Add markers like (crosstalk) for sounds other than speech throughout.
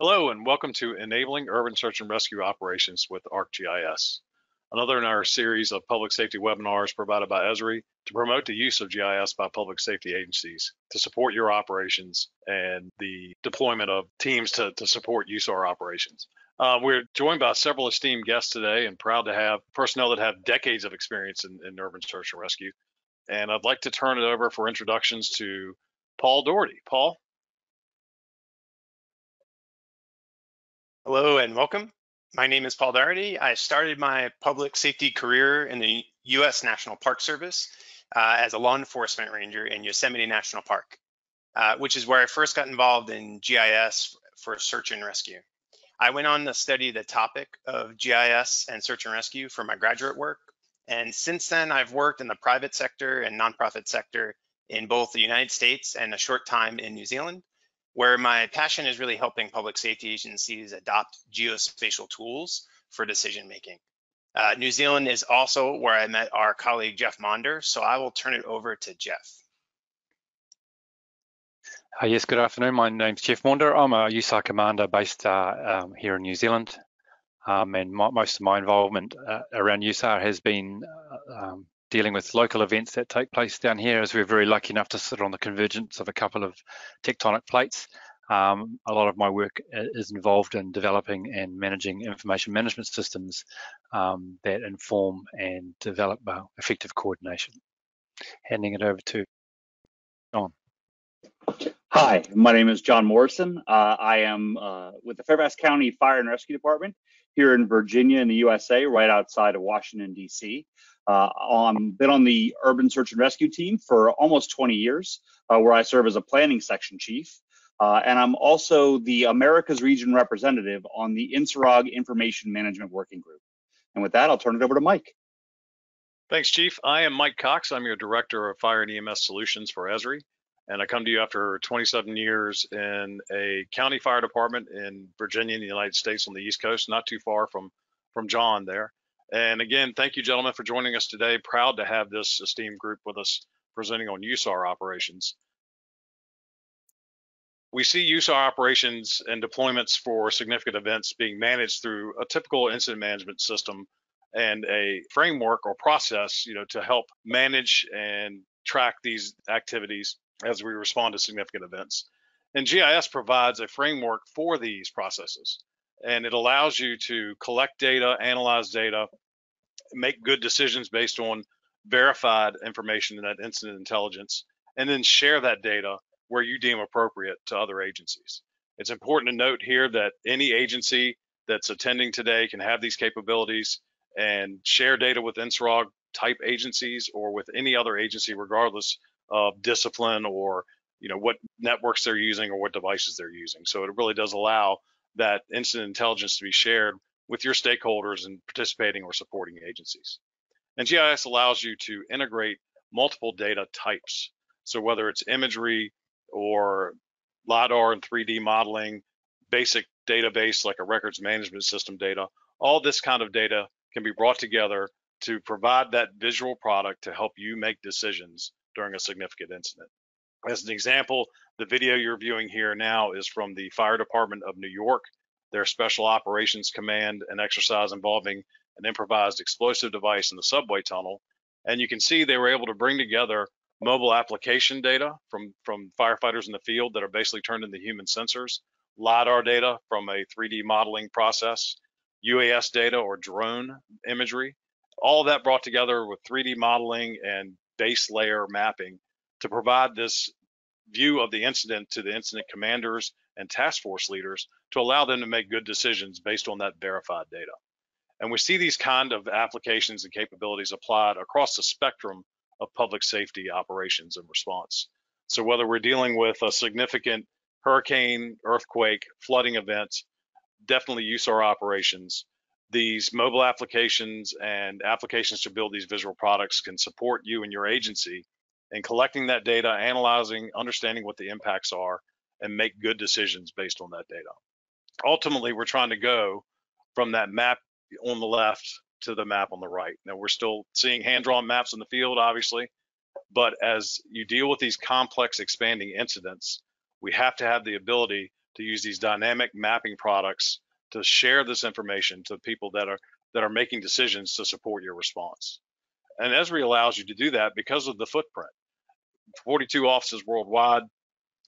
Hello and welcome to Enabling Urban Search and Rescue Operations with ArcGIS, another in our series of public safety webinars provided by Esri to promote the use of GIS by public safety agencies to support your operations and the deployment of teams to, to support USAR operations. Uh, we're joined by several esteemed guests today and proud to have personnel that have decades of experience in, in urban search and rescue. And I'd like to turn it over for introductions to Paul Doherty. Paul? Hello and welcome. My name is Paul Doherty. I started my public safety career in the U.S. National Park Service uh, as a law enforcement ranger in Yosemite National Park, uh, which is where I first got involved in GIS for search and rescue. I went on to study the topic of GIS and search and rescue for my graduate work. And since then, I've worked in the private sector and nonprofit sector in both the United States and a short time in New Zealand where my passion is really helping public safety agencies adopt geospatial tools for decision making. Uh, New Zealand is also where I met our colleague Jeff Maunder, so I will turn it over to Jeff. Uh, yes, good afternoon. My name's Jeff Maunder. I'm a USAR commander based uh, um, here in New Zealand. Um, and my, most of my involvement uh, around USAR has been uh, um, dealing with local events that take place down here as we're very lucky enough to sit on the convergence of a couple of tectonic plates. Um, a lot of my work is involved in developing and managing information management systems um, that inform and develop uh, effective coordination. Handing it over to John. Hi, my name is John Morrison. Uh, I am uh, with the Fairfax County Fire and Rescue Department here in Virginia in the USA, right outside of Washington, D.C. Uh, I've been on the urban search and rescue team for almost 20 years, uh, where I serve as a planning section chief. Uh, and I'm also the Americas region representative on the INSARAG Information Management Working Group. And with that, I'll turn it over to Mike. Thanks, Chief. I am Mike Cox. I'm your Director of Fire and EMS Solutions for Esri. And I come to you after 27 years in a county fire department in Virginia in the United States on the East Coast, not too far from, from John there. And again, thank you, gentlemen, for joining us today. Proud to have this esteemed group with us presenting on USAR operations. We see USAR operations and deployments for significant events being managed through a typical incident management system and a framework or process, you know, to help manage and track these activities as we respond to significant events. And GIS provides a framework for these processes and it allows you to collect data, analyze data, make good decisions based on verified information in that incident intelligence, and then share that data where you deem appropriate to other agencies. It's important to note here that any agency that's attending today can have these capabilities and share data with INSARAG type agencies or with any other agency, regardless of discipline or you know what networks they're using or what devices they're using. So it really does allow that incident intelligence to be shared with your stakeholders and participating or supporting agencies. And GIS allows you to integrate multiple data types. So whether it's imagery or LiDAR and 3D modeling, basic database like a records management system data, all this kind of data can be brought together to provide that visual product to help you make decisions during a significant incident. As an example, the video you're viewing here now is from the Fire Department of New York, their Special Operations Command, an exercise involving an improvised explosive device in the subway tunnel. And you can see they were able to bring together mobile application data from, from firefighters in the field that are basically turned into human sensors, LiDAR data from a 3D modeling process, UAS data or drone imagery, all that brought together with 3D modeling and base layer mapping to provide this view of the incident to the incident commanders and task force leaders to allow them to make good decisions based on that verified data. And we see these kind of applications and capabilities applied across the spectrum of public safety operations and response. So whether we're dealing with a significant hurricane, earthquake, flooding event, definitely USAR operations. These mobile applications and applications to build these visual products can support you and your agency and collecting that data, analyzing, understanding what the impacts are, and make good decisions based on that data. Ultimately, we're trying to go from that map on the left to the map on the right. Now, we're still seeing hand-drawn maps in the field, obviously, but as you deal with these complex expanding incidents, we have to have the ability to use these dynamic mapping products to share this information to people that are that are making decisions to support your response. And Esri allows you to do that because of the footprint. 42 offices worldwide,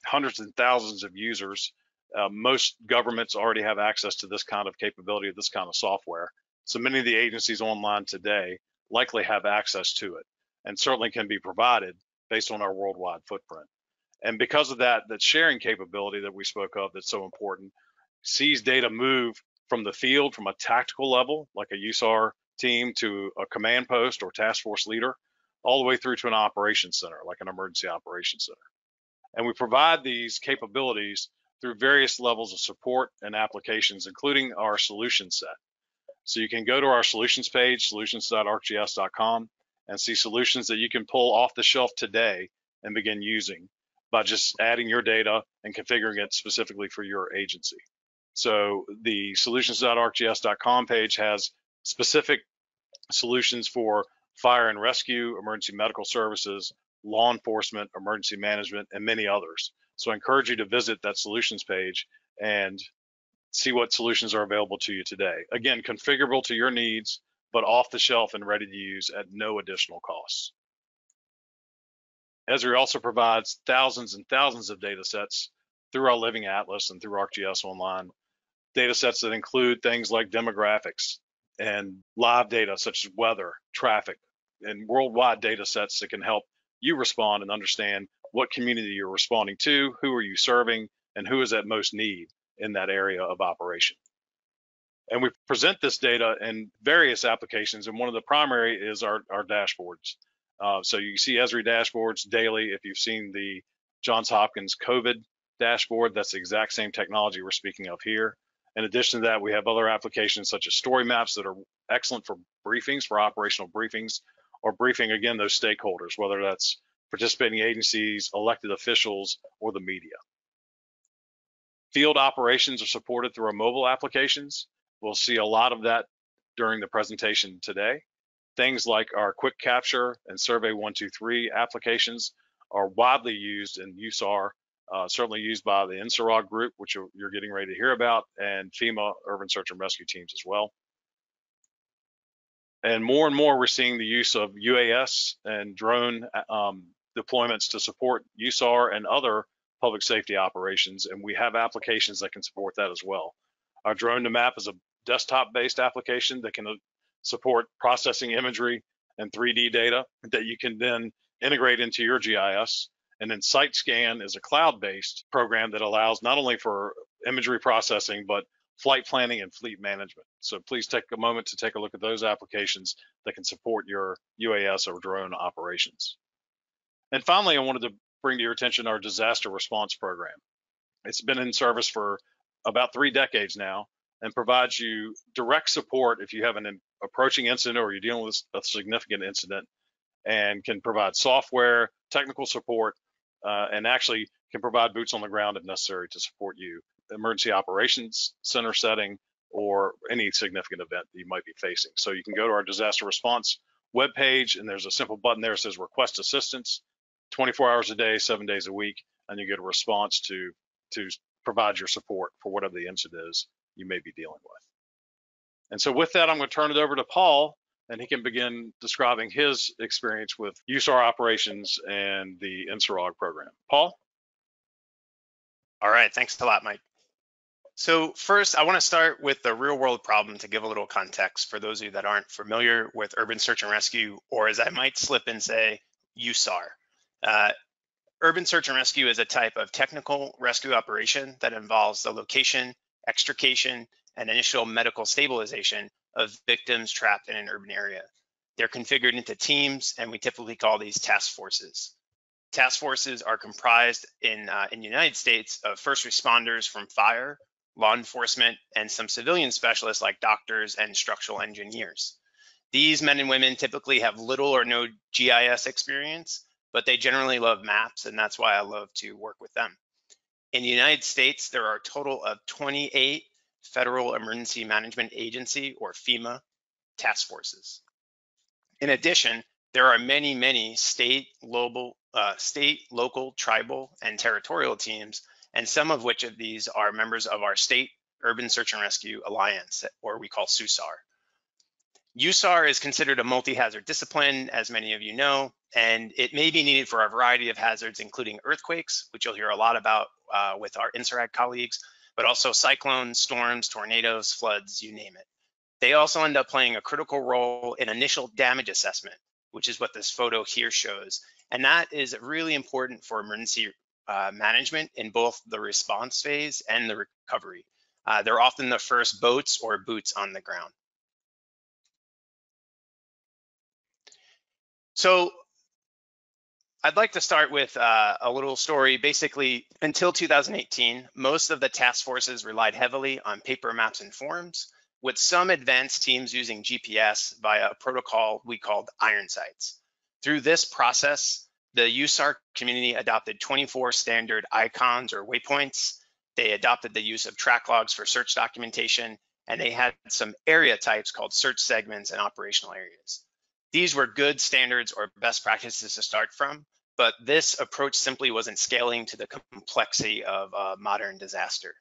hundreds and thousands of users. Uh, most governments already have access to this kind of capability, this kind of software. So many of the agencies online today likely have access to it and certainly can be provided based on our worldwide footprint. And because of that, that sharing capability that we spoke of that's so important, sees data move from the field from a tactical level, like a USAR team, to a command post or task force leader, all the way through to an operations center, like an emergency operations center. And we provide these capabilities through various levels of support and applications, including our solution set. So you can go to our solutions page, solutions.arcgis.com, and see solutions that you can pull off the shelf today and begin using by just adding your data and configuring it specifically for your agency. So the solutions.arcgis.com page has specific solutions for fire and rescue, emergency medical services, law enforcement, emergency management, and many others. So I encourage you to visit that solutions page and see what solutions are available to you today. Again, configurable to your needs, but off the shelf and ready to use at no additional costs. Esri also provides thousands and thousands of data sets through our Living Atlas and through ArcGIS Online, data sets that include things like demographics and live data such as weather, traffic, and worldwide data sets that can help you respond and understand what community you're responding to, who are you serving, and who is at most need in that area of operation. And we present this data in various applications, and one of the primary is our, our dashboards. Uh, so you see Esri dashboards daily. If you've seen the Johns Hopkins COVID dashboard, that's the exact same technology we're speaking of here. In addition to that, we have other applications such as story maps that are excellent for briefings, for operational briefings, or briefing again those stakeholders, whether that's participating agencies, elected officials, or the media. Field operations are supported through our mobile applications. We'll see a lot of that during the presentation today. Things like our quick capture and survey 123 applications are widely used in USAR, uh, certainly used by the INSARAG group, which you're getting ready to hear about, and FEMA urban search and rescue teams as well. And more and more, we're seeing the use of UAS and drone um, deployments to support USAR and other public safety operations, and we have applications that can support that as well. Our Drone2Map is a desktop-based application that can support processing imagery and 3D data that you can then integrate into your GIS. And then SiteScan is a cloud-based program that allows not only for imagery processing, but flight planning and fleet management. So please take a moment to take a look at those applications that can support your UAS or drone operations. And finally, I wanted to bring to your attention our disaster response program. It's been in service for about three decades now and provides you direct support if you have an approaching incident or you're dealing with a significant incident and can provide software, technical support, uh, and actually can provide boots on the ground if necessary to support you, emergency operations center setting, or any significant event that you might be facing. So you can go to our disaster response webpage and there's a simple button there that says request assistance 24 hours a day, seven days a week, and you get a response to to provide your support for whatever the incident is you may be dealing with. And so with that, I'm going to turn it over to Paul, and he can begin describing his experience with USAR operations and the INSARAG program. Paul? All right, thanks a lot, Mike. So first, I want to start with the real world problem to give a little context for those of you that aren't familiar with urban search and rescue, or as I might slip and say, USAR. Uh, urban search and rescue is a type of technical rescue operation that involves the location, extrication, and initial medical stabilization of victims trapped in an urban area. They're configured into teams, and we typically call these task forces. Task forces are comprised in, uh, in the United States of first responders from fire, law enforcement, and some civilian specialists like doctors and structural engineers. These men and women typically have little or no GIS experience, but they generally love maps, and that's why I love to work with them. In the United States, there are a total of 28 Federal Emergency Management Agency or FEMA task forces. In addition, there are many, many state, local, uh, state, local, tribal, and territorial teams, and some of which of these are members of our state Urban Search and Rescue Alliance, or we call SUSAR. USAR is considered a multi-hazard discipline, as many of you know, and it may be needed for a variety of hazards, including earthquakes, which you'll hear a lot about uh, with our INSARAG colleagues, but also cyclones, storms, tornadoes, floods, you name it. They also end up playing a critical role in initial damage assessment, which is what this photo here shows. And that is really important for emergency uh, management in both the response phase and the recovery. Uh, they're often the first boats or boots on the ground. So I'd like to start with uh, a little story. Basically, until 2018, most of the task forces relied heavily on paper maps and forms, with some advanced teams using GPS via a protocol we called iron sights. Through this process, the USAR community adopted 24 standard icons or waypoints. They adopted the use of track logs for search documentation, and they had some area types called search segments and operational areas. These were good standards or best practices to start from, but this approach simply wasn't scaling to the complexity of a modern disaster.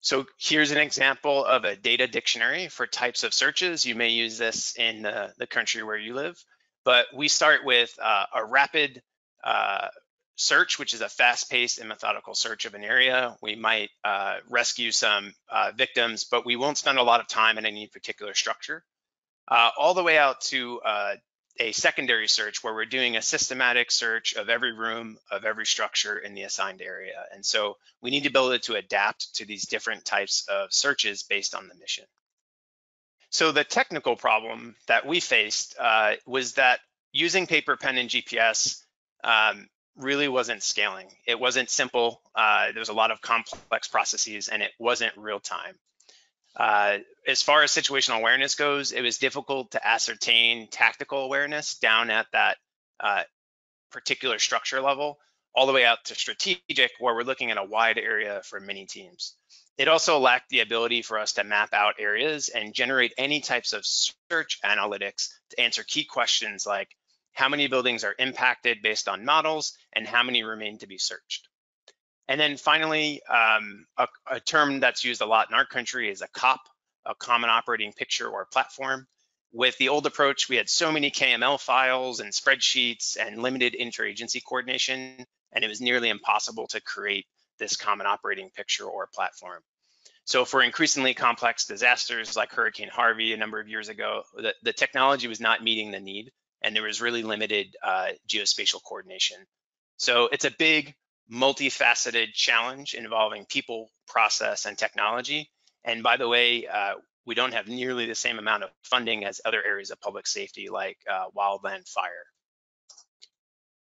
So here's an example of a data dictionary for types of searches. You may use this in the, the country where you live, but we start with uh, a rapid uh, search, which is a fast-paced and methodical search of an area. We might uh, rescue some uh, victims, but we won't spend a lot of time in any particular structure uh, all the way out to uh, a secondary search where we're doing a systematic search of every room of every structure in the assigned area. And so we need to be able to adapt to these different types of searches based on the mission. So the technical problem that we faced uh, was that using paper, pen, and GPS um, really wasn't scaling. It wasn't simple. Uh, there was a lot of complex processes and it wasn't real time. Uh, as far as situational awareness goes, it was difficult to ascertain tactical awareness down at that uh, particular structure level, all the way out to strategic, where we're looking at a wide area for many teams. It also lacked the ability for us to map out areas and generate any types of search analytics to answer key questions like how many buildings are impacted based on models and how many remain to be searched. And then finally, um, a, a, term that's used a lot in our country is a COP, a common operating picture or platform. With the old approach, we had so many KML files and spreadsheets and limited interagency coordination, and it was nearly impossible to create this common operating picture or platform. So for increasingly complex disasters like Hurricane Harvey a number of years ago, the, the technology was not meeting the need, and there was really limited uh, geospatial coordination. So it's a big multifaceted challenge involving people, process, and technology. And by the way, uh, we don't have nearly the same amount of funding as other areas of public safety like uh, wildland fire.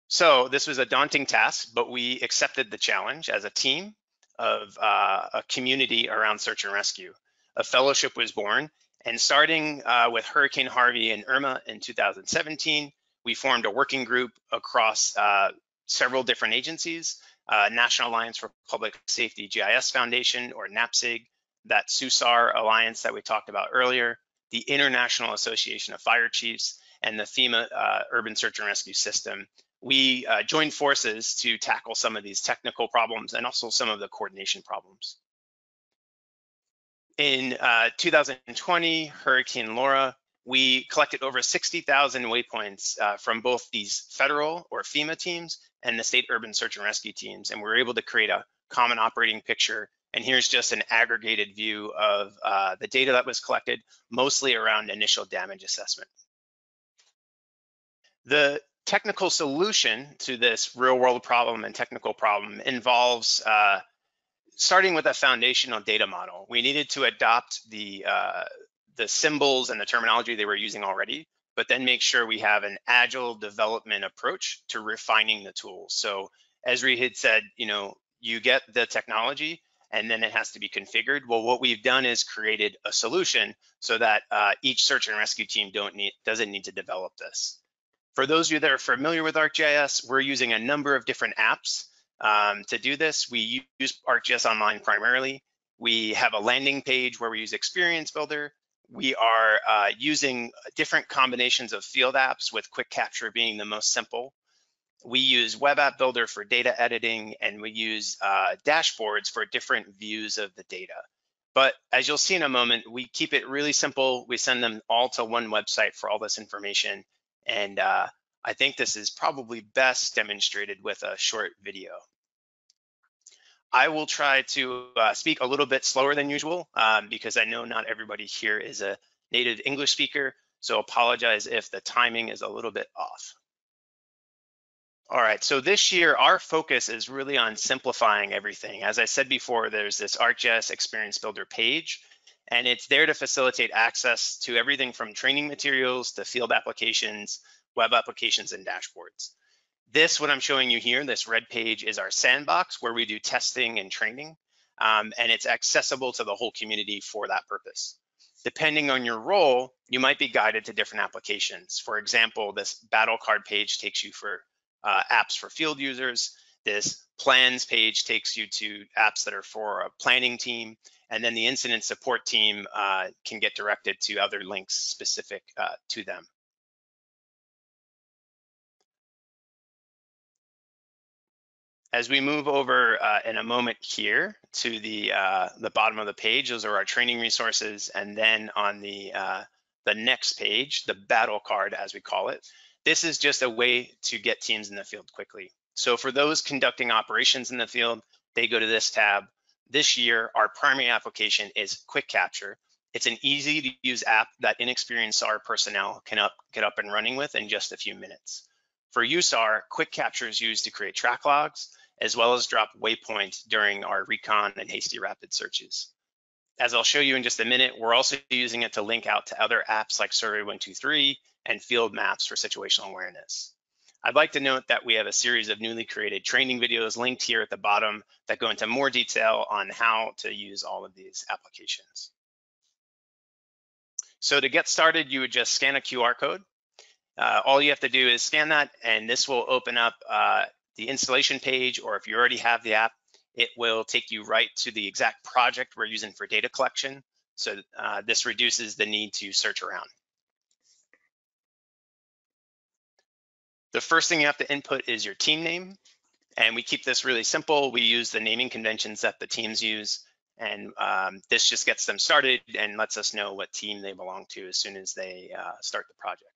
So this was a daunting task, but we accepted the challenge as a team of uh, a community around search and rescue. A fellowship was born, and starting uh, with Hurricane Harvey and Irma in 2017, we formed a working group across uh, several different agencies, uh, National Alliance for Public Safety GIS Foundation or NAPSIG, that SUSAR Alliance that we talked about earlier, the International Association of Fire Chiefs, and the FEMA uh, Urban Search and Rescue System. We uh, joined forces to tackle some of these technical problems and also some of the coordination problems. In uh, 2020, Hurricane Laura we collected over 60,000 waypoints uh, from both these federal or FEMA teams and the state urban search and rescue teams. And we were able to create a common operating picture. And here's just an aggregated view of uh, the data that was collected, mostly around initial damage assessment. The technical solution to this real world problem and technical problem involves uh, starting with a foundational data model. We needed to adopt the, uh, the symbols and the terminology they were using already, but then make sure we have an agile development approach to refining the tools. So as we had said, you know, you get the technology and then it has to be configured. Well, what we've done is created a solution so that uh, each search and rescue team don't need, doesn't need to develop this. For those of you that are familiar with ArcGIS, we're using a number of different apps um, to do this. We use ArcGIS Online primarily. We have a landing page where we use Experience Builder we are uh, using different combinations of field apps with quick capture being the most simple. We use Web App Builder for data editing, and we use uh, dashboards for different views of the data. But as you'll see in a moment, we keep it really simple. We send them all to one website for all this information. And uh, I think this is probably best demonstrated with a short video. I will try to uh, speak a little bit slower than usual um, because I know not everybody here is a native English speaker, so apologize if the timing is a little bit off. All right, so this year our focus is really on simplifying everything. As I said before, there's this ArcGIS Experience Builder page, and it's there to facilitate access to everything from training materials to field applications, web applications, and dashboards. This, what I'm showing you here, this red page is our sandbox where we do testing and training, um, and it's accessible to the whole community for that purpose. Depending on your role, you might be guided to different applications. For example, this battle card page takes you for uh, apps for field users. This plans page takes you to apps that are for a planning team. And then the incident support team uh, can get directed to other links specific uh, to them. As we move over uh, in a moment here to the uh, the bottom of the page, those are our training resources. And then on the uh, the next page, the battle card, as we call it, this is just a way to get teams in the field quickly. So for those conducting operations in the field, they go to this tab. This year, our primary application is Quick Capture. It's an easy to use app that inexperienced SAR personnel can up, get up and running with in just a few minutes. For USAR, Quick Capture is used to create track logs, as well as drop waypoints during our recon and hasty rapid searches. As I'll show you in just a minute, we're also using it to link out to other apps like Survey123 and field maps for situational awareness. I'd like to note that we have a series of newly created training videos linked here at the bottom that go into more detail on how to use all of these applications. So to get started, you would just scan a QR code. Uh, all you have to do is scan that and this will open up uh, the installation page, or if you already have the app, it will take you right to the exact project we're using for data collection. So uh, this reduces the need to search around. The first thing you have to input is your team name. And we keep this really simple. We use the naming conventions that the teams use. And um, this just gets them started and lets us know what team they belong to as soon as they uh, start the project.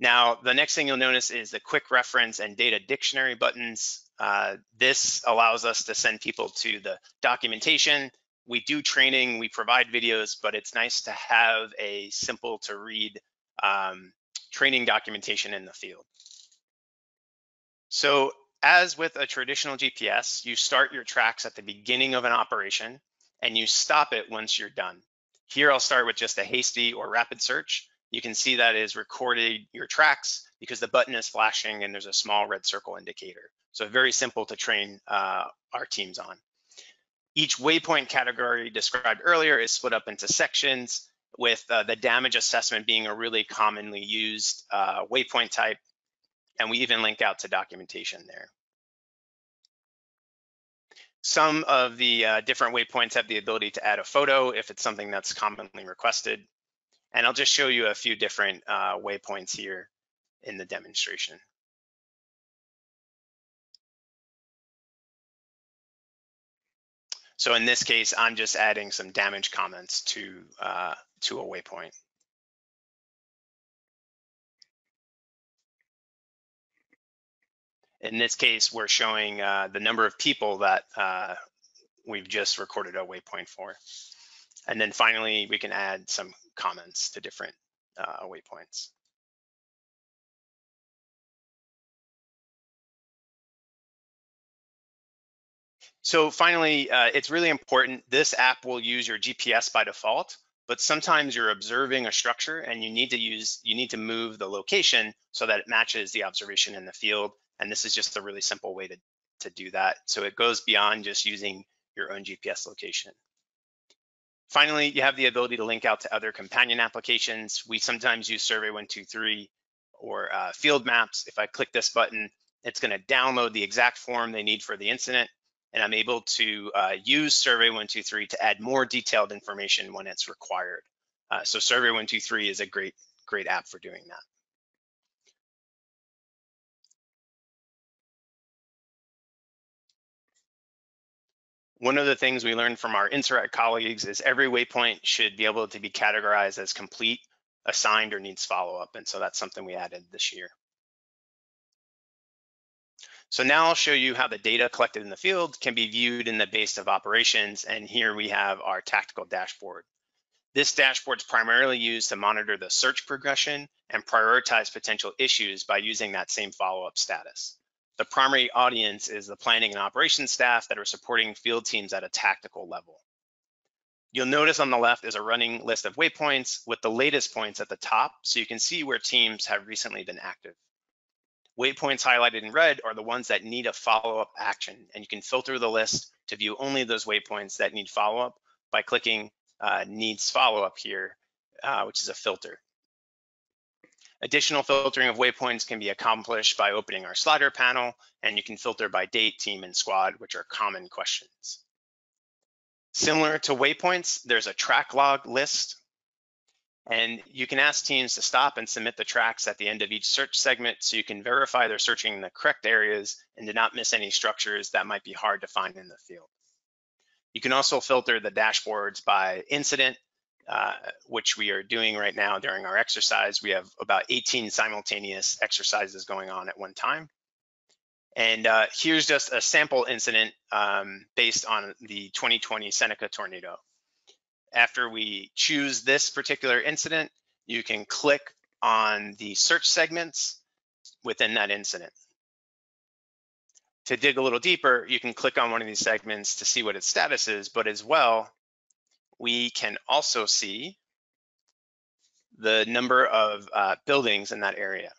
Now, the next thing you'll notice is the quick reference and data dictionary buttons. Uh, this allows us to send people to the documentation. We do training, we provide videos, but it's nice to have a simple to read um, training documentation in the field. So as with a traditional GPS, you start your tracks at the beginning of an operation and you stop it once you're done. Here I'll start with just a hasty or rapid search you can see that is recorded your tracks because the button is flashing and there's a small red circle indicator. So very simple to train uh, our teams on. Each waypoint category described earlier is split up into sections with uh, the damage assessment being a really commonly used uh, waypoint type. And we even link out to documentation there. Some of the uh, different waypoints have the ability to add a photo if it's something that's commonly requested. And I'll just show you a few different uh, waypoints here in the demonstration. So in this case, I'm just adding some damage comments to, uh, to a waypoint. In this case, we're showing uh, the number of people that uh, we've just recorded a waypoint for. And then finally, we can add some comments to different uh, waypoints. So finally, uh, it's really important. This app will use your GPS by default, but sometimes you're observing a structure and you need to use, you need to move the location so that it matches the observation in the field. And this is just a really simple way to, to do that. So it goes beyond just using your own GPS location. Finally, you have the ability to link out to other companion applications. We sometimes use Survey123 or uh, field maps. If I click this button, it's gonna download the exact form they need for the incident, and I'm able to uh, use Survey123 to add more detailed information when it's required. Uh, so Survey123 is a great, great app for doing that. One of the things we learned from our INSARAG colleagues is every waypoint should be able to be categorized as complete, assigned, or needs follow-up. And so that's something we added this year. So now I'll show you how the data collected in the field can be viewed in the base of operations. And here we have our tactical dashboard. This dashboard is primarily used to monitor the search progression and prioritize potential issues by using that same follow-up status. The primary audience is the planning and operations staff that are supporting field teams at a tactical level. You'll notice on the left is a running list of waypoints with the latest points at the top so you can see where teams have recently been active. Waypoints highlighted in red are the ones that need a follow-up action and you can filter the list to view only those waypoints that need follow-up by clicking uh, needs follow-up here, uh, which is a filter. Additional filtering of waypoints can be accomplished by opening our slider panel, and you can filter by date, team, and squad, which are common questions. Similar to waypoints, there's a track log list, and you can ask teams to stop and submit the tracks at the end of each search segment so you can verify they're searching the correct areas and to not miss any structures that might be hard to find in the field. You can also filter the dashboards by incident, uh, which we are doing right now during our exercise. We have about 18 simultaneous exercises going on at one time. And uh, here's just a sample incident um, based on the 2020 Seneca tornado. After we choose this particular incident, you can click on the search segments within that incident to dig a little deeper, you can click on one of these segments to see what its status is, but as well, we can also see the number of uh, buildings in that area.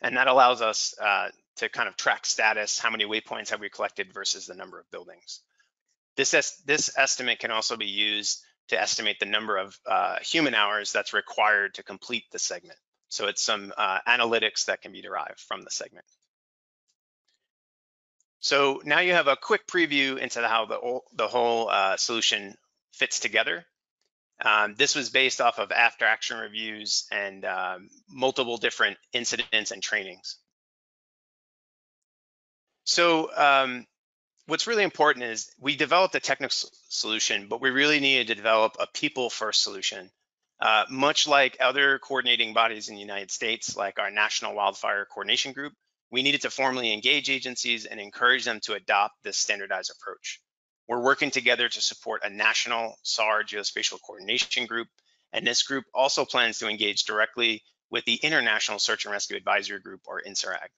And that allows us uh, to kind of track status, how many waypoints have we collected versus the number of buildings. This, es this estimate can also be used to estimate the number of uh, human hours that's required to complete the segment. So it's some uh, analytics that can be derived from the segment. So now you have a quick preview into how the, the whole uh, solution fits together. Um, this was based off of after action reviews and um, multiple different incidents and trainings. So um, what's really important is we developed a technical solution, but we really needed to develop a people first solution. Uh, much like other coordinating bodies in the United States, like our National Wildfire Coordination Group, we needed to formally engage agencies and encourage them to adopt this standardized approach. We're working together to support a national SAR geospatial coordination group, and this group also plans to engage directly with the International Search and Rescue Advisory Group, or INSARAG.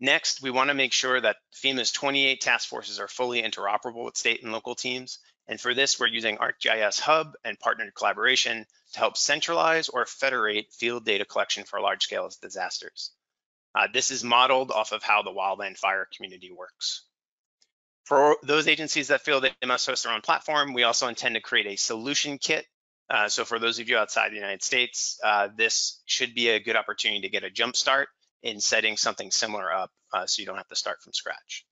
Next, we want to make sure that FEMA's 28 task forces are fully interoperable with state and local teams. And for this, we're using ArcGIS Hub and partnered collaboration to help centralize or federate field data collection for large-scale disasters. Uh, this is modeled off of how the wildland fire community works. For those agencies that feel they must host their own platform, we also intend to create a solution kit. Uh, so for those of you outside the United States, uh, this should be a good opportunity to get a jump start in setting something similar up uh, so you don't have to start from scratch.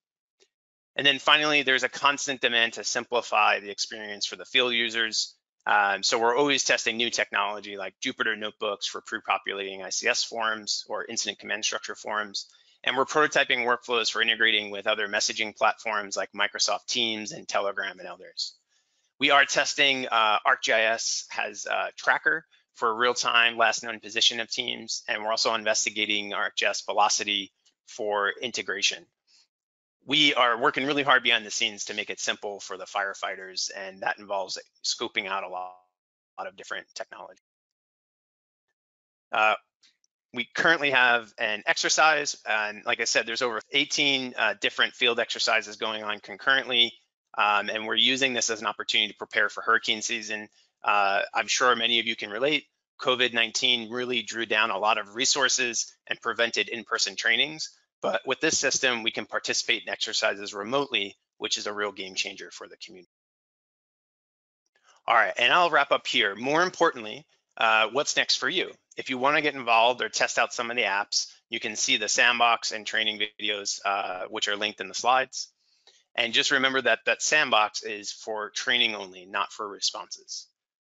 And then finally, there's a constant demand to simplify the experience for the field users. Um, so we're always testing new technology like Jupyter notebooks for pre-populating ICS forms or incident command structure forms. And we're prototyping workflows for integrating with other messaging platforms like Microsoft Teams and Telegram and others. We are testing uh, ArcGIS has a tracker for real-time last known position of teams, and we're also investigating ArcGIS Velocity for integration we are working really hard behind the scenes to make it simple for the firefighters, and that involves scoping out a lot, a lot of different technology. Uh, we currently have an exercise, and like I said, there's over 18 uh, different field exercises going on concurrently, um, and we're using this as an opportunity to prepare for hurricane season. Uh, I'm sure many of you can relate. COVID-19 really drew down a lot of resources and prevented in-person trainings. But with this system, we can participate in exercises remotely, which is a real game changer for the community. All right, and I'll wrap up here. More importantly, uh, what's next for you? If you want to get involved or test out some of the apps, you can see the sandbox and training videos, uh, which are linked in the slides. And just remember that that sandbox is for training only, not for responses.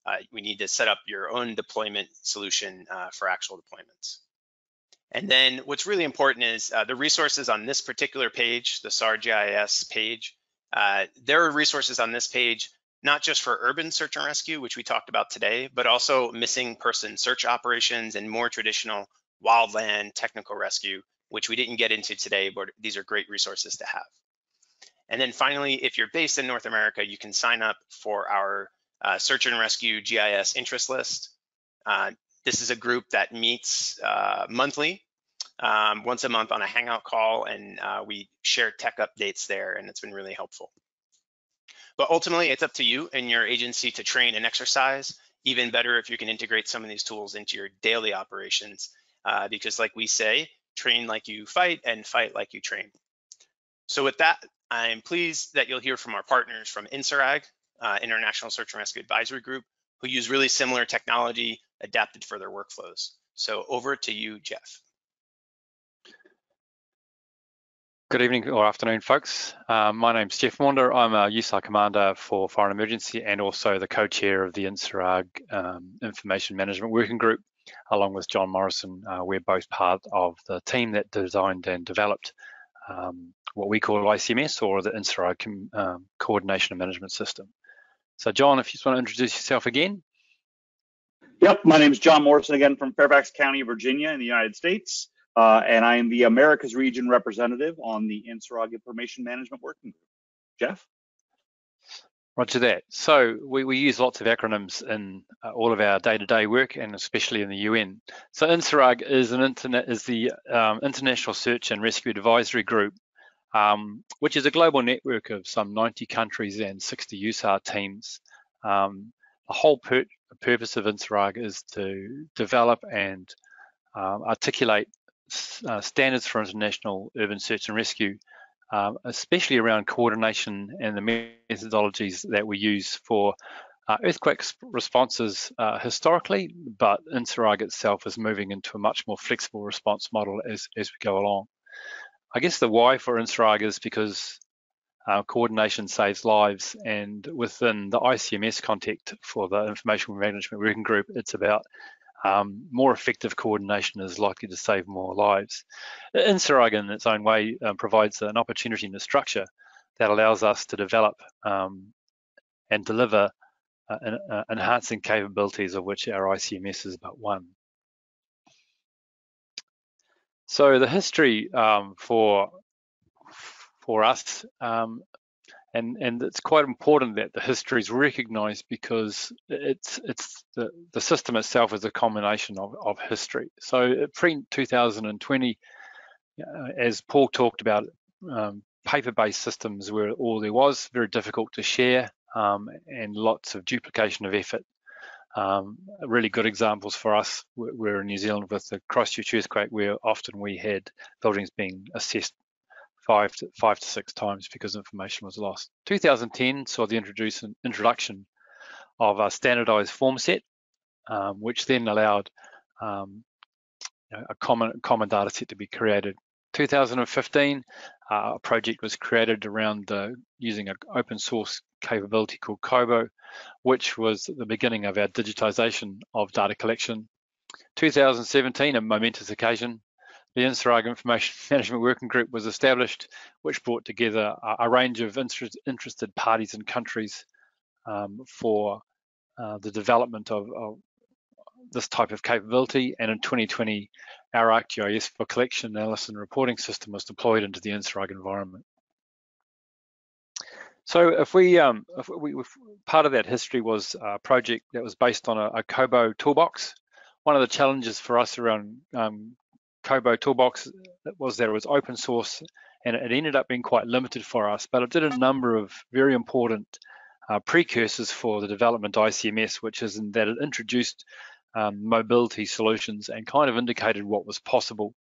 Uh, we need to set up your own deployment solution uh, for actual deployments. And then what's really important is uh, the resources on this particular page, the SAR GIS page, Uh, there are resources on this page, not just for urban search and rescue, which we talked about today, but also missing person search operations and more traditional wildland technical rescue, which we didn't get into today, but these are great resources to have. And then finally, if you're based in North America, you can sign up for our uh, search and rescue GIS interest list. Uh, this is a group that meets uh, monthly, um, once a month on a Hangout call, and uh, we share tech updates there, and it's been really helpful. But ultimately, it's up to you and your agency to train and exercise. Even better if you can integrate some of these tools into your daily operations, uh, because like we say, train like you fight and fight like you train. So with that, I'm pleased that you'll hear from our partners from INSARAG, uh, International Search and Rescue Advisory Group, who use really similar technology adapted for their workflows. So over to you, Jeff. Good evening or afternoon, folks. Um, my name's Jeff Maunder. I'm a USAR Commander for Fire and Emergency and also the co-chair of the INSARAG um, Information Management Working Group, along with John Morrison. Uh, we're both part of the team that designed and developed um, what we call ICMS or the INSARAG um, Coordination and Management System. So John, if you just want to introduce yourself again. Yep, my name is John Morrison again from Fairfax County, Virginia in the United States. Uh, and I am the Americas region representative on the INSARAG Information Management Working Group. Jeff? Roger that. So we, we use lots of acronyms in uh, all of our day-to-day -day work, and especially in the UN. So INSARAG is an internet is the um, International Search and Rescue Advisory Group, um, which is a global network of some 90 countries and 60 USAR teams. Um, the whole pur purpose of INSARAG is to develop and um, articulate uh, standards for international urban search and rescue, um, especially around coordination and the methodologies that we use for uh, earthquake responses uh, historically, but INSARAG itself is moving into a much more flexible response model as, as we go along. I guess the why for INSARAG is because uh, coordination saves lives and within the ICMS context for the Information Management Working Group, it's about um, more effective coordination is likely to save more lives. INSARAG in its own way uh, provides an opportunity and a structure that allows us to develop um, and deliver uh, uh, enhancing capabilities of which our ICMS is but one. So the history um, for for us um, and and it's quite important that the history is recognised because it's it's the, the system itself is a combination of, of history. So pre 2020, uh, as Paul talked about, um, paper-based systems were all there was, very difficult to share, um, and lots of duplication of effort. Um, really good examples for us were in New Zealand with the Christchurch earthquake, where often we had buildings being assessed five to, five to six times because information was lost. 2010 saw the introduction of a standardized form set, um, which then allowed um, you know, a common, common data set to be created. 2015, uh, a project was created around using an open source capability called Kobo, which was the beginning of our digitization of data collection. 2017, a momentous occasion, the INSARAG Information (laughs) Management Working Group was established, which brought together a, a range of interest, interested parties and countries um, for uh, the development of, of, this type of capability. And in 2020, our ArcGIS for collection, analysis, and reporting system was deployed into the INSARAG environment. So if we, um, if we if part of that history was a project that was based on a, a Kobo toolbox. One of the challenges for us around um, Kobo toolbox was that it was open source and it ended up being quite limited for us, but it did a number of very important uh, precursors for the development ICMS, which is in that it introduced um, mobility solutions and kind of indicated what was possible.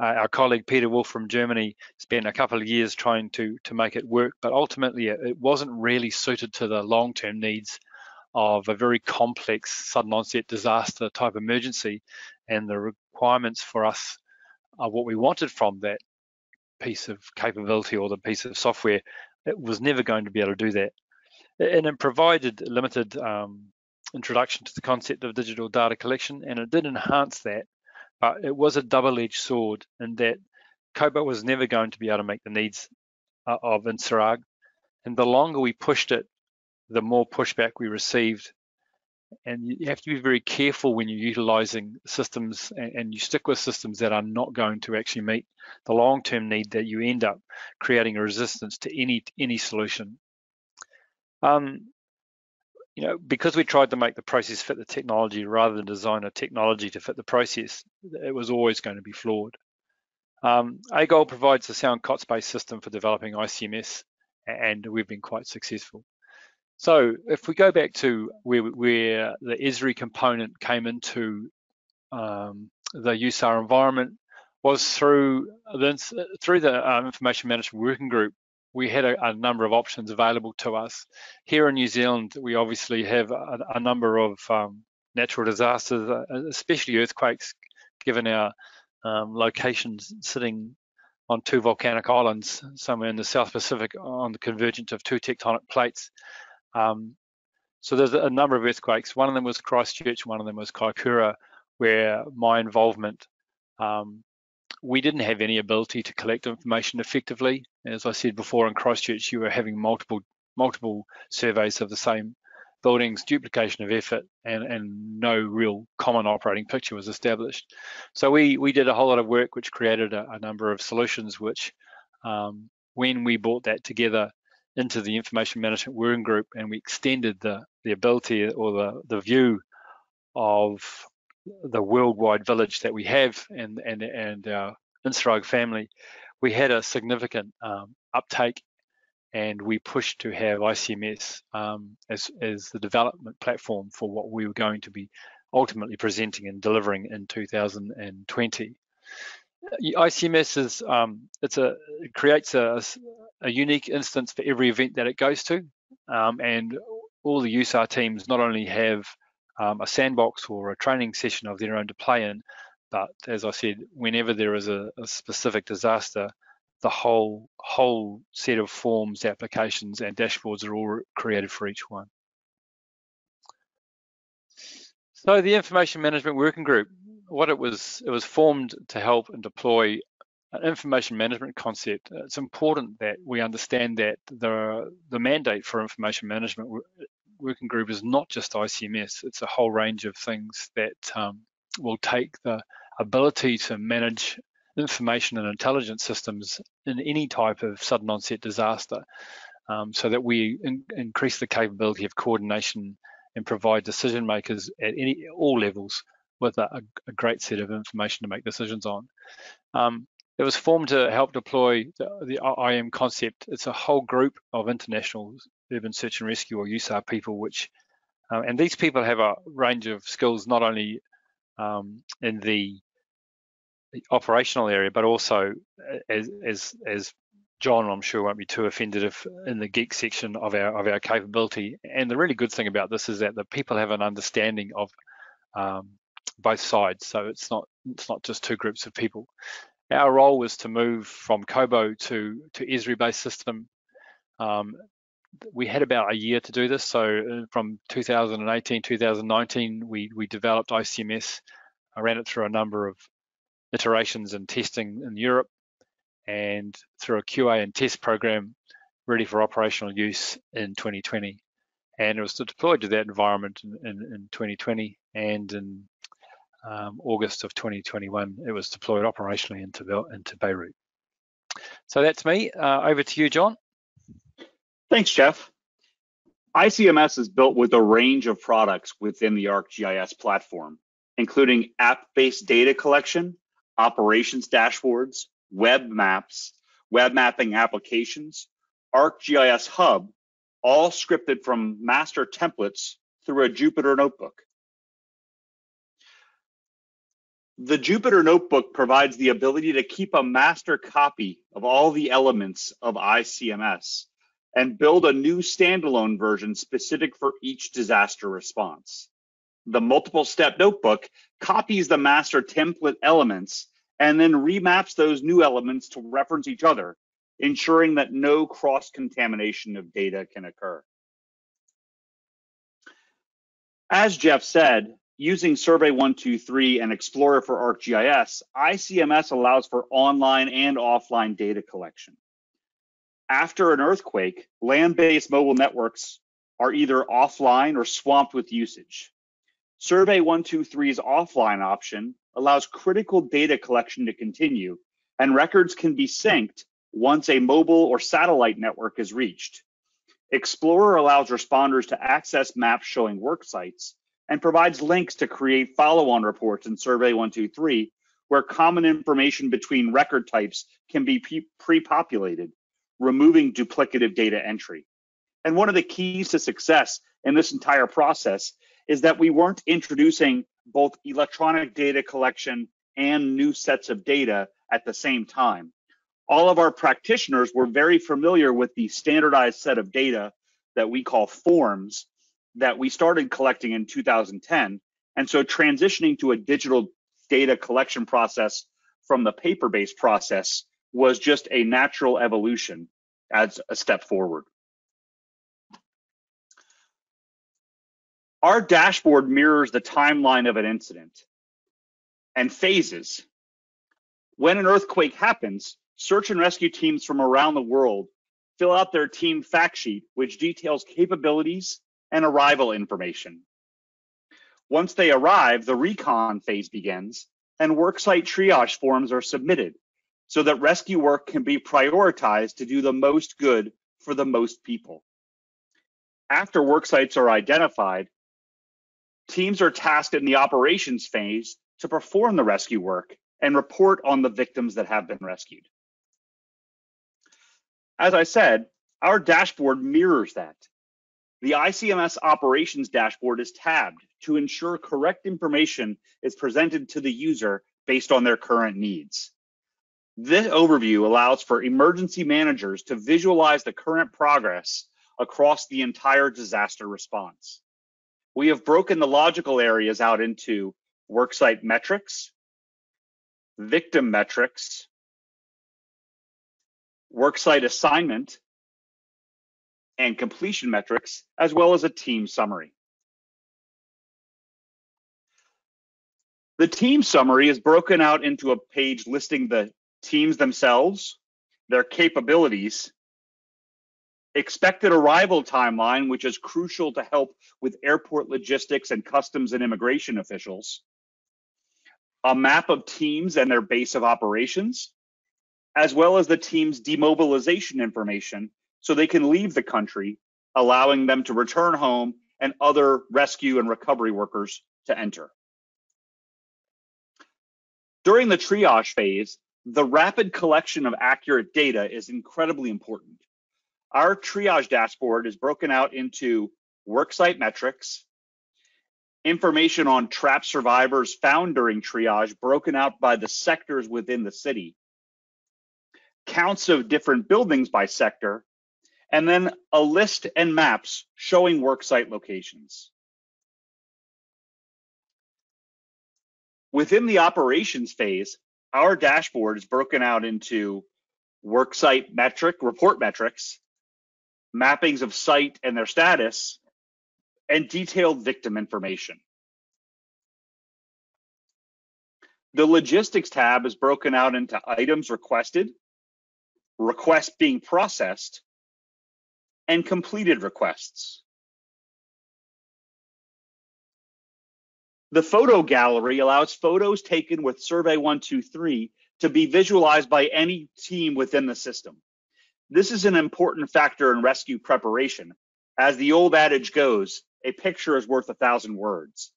Uh, our colleague Peter Wolf from Germany spent a couple of years trying to to make it work, but ultimately it wasn't really suited to the long-term needs of a very complex sudden onset disaster type emergency and the requirements for us of what we wanted from that piece of capability or the piece of software, it was never going to be able to do that. And it provided limited um, introduction to the concept of digital data collection, and it did enhance that, but it was a double-edged sword in that Kobo was never going to be able to make the needs uh, of INSARAG, And the longer we pushed it, the more pushback we received. And you have to be very careful when you're utilizing systems and, and you stick with systems that are not going to actually meet the long-term need that you end up creating a resistance to any any solution. Um, you know, because we tried to make the process fit the technology rather than design a technology to fit the process, it was always going to be flawed. Um, AGOL provides a sound COTS-based system for developing ICMS, and we've been quite successful. So if we go back to where, where the Esri component came into um, the USAR environment was through the, through the um, Information Management Working Group we had a, a, number of options available to us. Here in New Zealand, we obviously have a, a number of um, natural disasters, uh, especially earthquakes, given our um, locations sitting on two volcanic islands somewhere in the South Pacific on the convergence of two tectonic plates. Um, so there's a number of earthquakes. One of them was Christchurch, one of them was Kaikoura, where my involvement um, we didn't have any ability to collect information effectively. As I said before, in Christchurch, you were having multiple multiple surveys of the same buildings, duplication of effort, and, and no real common operating picture was established. So we we did a whole lot of work, which created a, a number of solutions, which um, when we brought that together into the information management working group and we extended the the ability or the the view of the worldwide village that we have and and and our INSARAG family, we had a significant um, uptake, and we pushed to have ICMS um, as as the development platform for what we were going to be ultimately presenting and delivering in 2020. ICMS is um, it's a it creates a, a unique instance for every event that it goes to, um, and all the USAR teams not only have um, a sandbox or a training session of their own to play in. But as I said, whenever there is a, a specific disaster, the whole whole set of forms, applications, and dashboards are all created for each one. So the information management working group, what it was, it was formed to help and deploy an information management concept. It's important that we understand that the the mandate for information management working group is not just ICMS, it's a whole range of things that um, will take the ability to manage information and intelligence systems in any type of sudden onset disaster um, so that we in, increase the capability of coordination and provide decision makers at any all levels with a, a great set of information to make decisions on. Um, it was formed to help deploy the, the IM concept. It's a whole group of international urban search and rescue or USAR people, which um, and these people have a range of skills not only um, in the, operational area, but also uh, as as as John, I'm sure, won't be too offended if in the geek section of our of our capability. And the really good thing about this is that the people have an understanding of um, both sides, so it's not it's not just two groups of people. Our role was to move from Kobo to to Esri-based system. Um, we had about a year to do this. So uh, from 2018, 2019, we, we developed ICMS. I ran it through a number of iterations and testing in Europe and through a QA and test program ready for operational use in 2020. And it was deployed to that environment in, in, in 2020 and in um, August of 2021, it was deployed operationally into, into Beirut. So that's me. Uh, over to you, John. Thanks, Jeff. ICMS is built with a range of products within the ArcGIS platform, including app-based data collection, operations dashboards, web maps, web mapping applications, ArcGIS Hub, all scripted from master templates through a Jupyter notebook. The Jupyter Notebook provides the ability to keep a master copy of all the elements of ICMS and build a new standalone version specific for each disaster response. The multiple step notebook copies the master template elements and then remaps those new elements to reference each other, ensuring that no cross contamination of data can occur. As Jeff said, using Survey 123 and Explorer for ArcGIS, ICMS allows for online and offline data collection. After an earthquake, land-based mobile networks are either offline or swamped with usage. Survey 123's offline option allows critical data collection to continue, and records can be synced once a mobile or satellite network is reached. Explorer allows responders to access maps showing work sites and provides links to create follow-on reports in Survey 123 where common information between record types can be pre-populated, removing duplicative data entry. And one of the keys to success in this entire process is that we weren't introducing both electronic data collection and new sets of data at the same time. All of our practitioners were very familiar with the standardized set of data that we call forms that we started collecting in 2010. And so transitioning to a digital data collection process from the paper-based process was just a natural evolution as a step forward. Our dashboard mirrors the timeline of an incident and phases. When an earthquake happens, search and rescue teams from around the world fill out their team fact sheet, which details capabilities and arrival information. Once they arrive, the recon phase begins and worksite triage forms are submitted so that rescue work can be prioritized to do the most good for the most people. After work sites are identified, teams are tasked in the operations phase to perform the rescue work and report on the victims that have been rescued. As I said, our dashboard mirrors that. The ICMS operations dashboard is tabbed to ensure correct information is presented to the user based on their current needs. This overview allows for emergency managers to visualize the current progress across the entire disaster response. We have broken the logical areas out into worksite metrics, victim metrics, worksite assignment, and completion metrics, as well as a team summary. The team summary is broken out into a page listing the teams themselves, their capabilities, expected arrival timeline, which is crucial to help with airport logistics and customs and immigration officials, a map of teams and their base of operations, as well as the team's demobilization information so they can leave the country, allowing them to return home and other rescue and recovery workers to enter. During the triage phase, the rapid collection of accurate data is incredibly important. Our triage dashboard is broken out into worksite metrics, information on trap survivors found during triage broken out by the sectors within the city, counts of different buildings by sector, and then a list and maps showing worksite locations. Within the operations phase, our dashboard is broken out into worksite metric, report metrics, mappings of site and their status, and detailed victim information. The logistics tab is broken out into items requested, requests being processed, and completed requests. The photo gallery allows photos taken with Survey 123 to be visualized by any team within the system. This is an important factor in rescue preparation. As the old adage goes, a picture is worth a thousand words.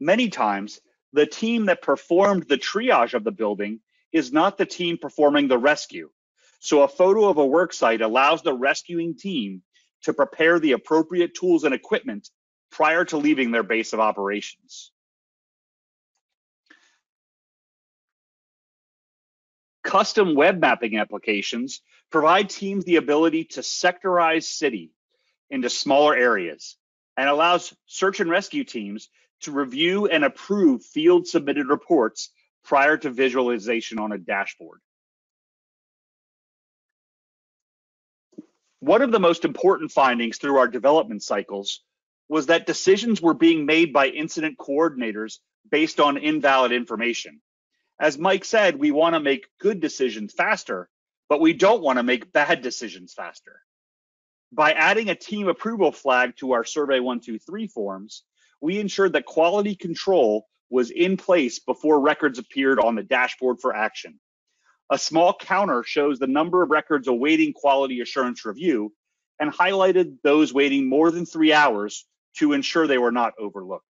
Many times, the team that performed the triage of the building is not the team performing the rescue. So a photo of a worksite allows the rescuing team to prepare the appropriate tools and equipment prior to leaving their base of operations. Custom web mapping applications provide teams the ability to sectorize city into smaller areas and allows search and rescue teams to review and approve field submitted reports prior to visualization on a dashboard. One of the most important findings through our development cycles was that decisions were being made by incident coordinators based on invalid information. As Mike said, we want to make good decisions faster, but we don't want to make bad decisions faster. By adding a team approval flag to our Survey 123 forms, we ensured that quality control was in place before records appeared on the dashboard for action. A small counter shows the number of records awaiting quality assurance review and highlighted those waiting more than three hours to ensure they were not overlooked.